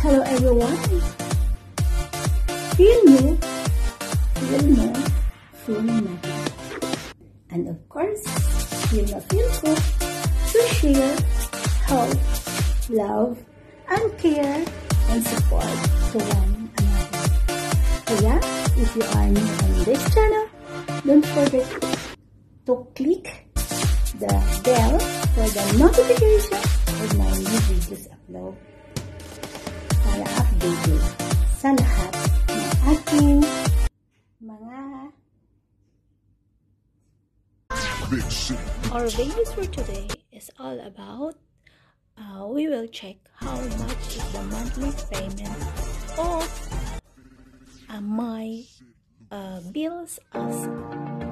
Hello everyone! Feel me, feel me, feel me. And of course, feel me, feel to share help, love, and care and support to one another. Kaya, if you are new on this channel, don't forget to click the bell for the notification of my new videos upload updated sa lahat ng aking mga Our videos for today is all about uh, we will check how much is the monthly payment of uh, my uh, bills as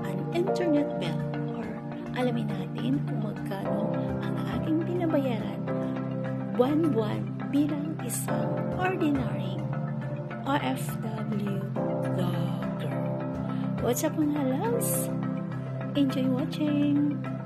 an internet bill. Or alamin natin kung magkano ang aking binabayaran buwan-buwan bilang isang ordinary OFW vlogger. What's up mga loves? Enjoy watching!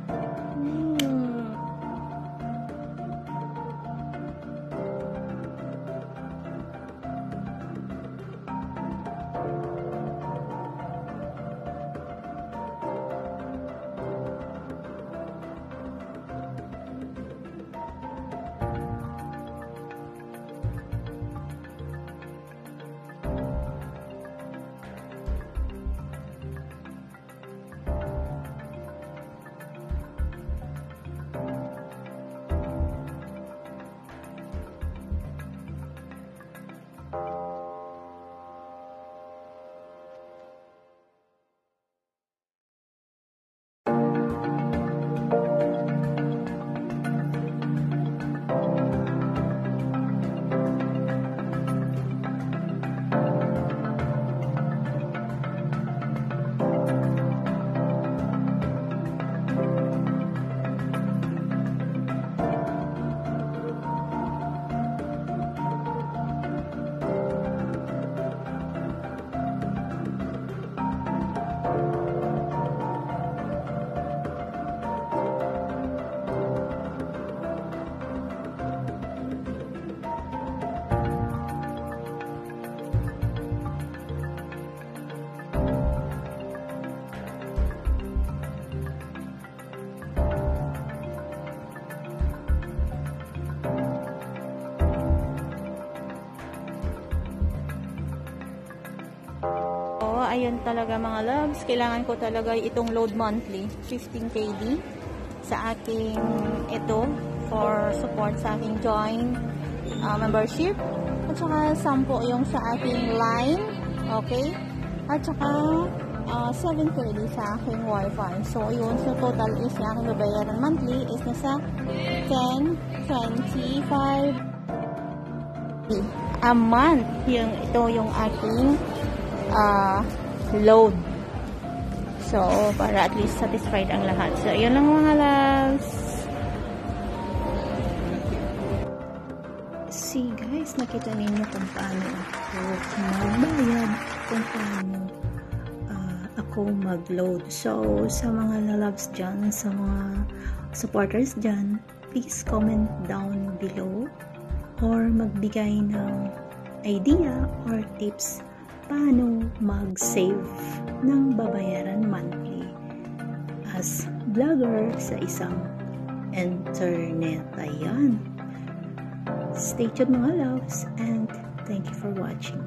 Oo, ayun talaga mga loves. Kailangan ko talaga itong load monthly. 15 KD sa aking ito for support sa aking join uh, membership. At saka 10 yung sa aking line. Okay? At saka uh, 7 KD sa aking wifi. So, yun. So, total is yung aking babayaran monthly is nasa 10, 25, a month. Yung, ito yung aking uh, load. So, para at least satisfied ang lahat. So, yun lang mga loves. See guys, nakita ninyo kung paano ako magbayad, kung paano uh, ako mag-load. So, sa mga loves dyan, sa mga supporters dyan, please comment down below or magbigay ng idea or tips paano mag-save ng babayaran monthly as vlogger sa isang internet. Ayan. Stay tuned mga loves and thank you for watching.